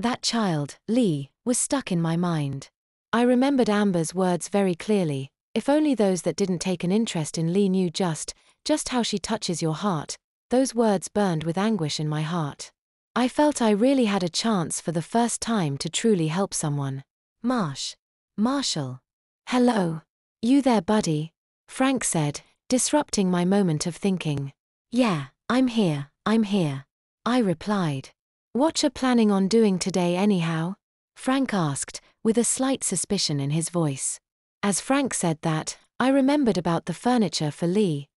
That child, Lea, was stuck in my mind. I remembered Amber's words very clearly. If only those that didn't take an interest in Lea knew just, just how she touches your heart. Those words burned with anguish in my heart. I felt I really had a chance for the first time to truly help someone. Marsh. Marshall. Hello. You there, buddy? Frank said, disrupting my moment of thinking. Yeah, I'm here, I'm here. I replied. What you planning on doing today anyhow? Frank asked, with a slight suspicion in his voice. As Frank said that, I remembered about the furniture for Lea,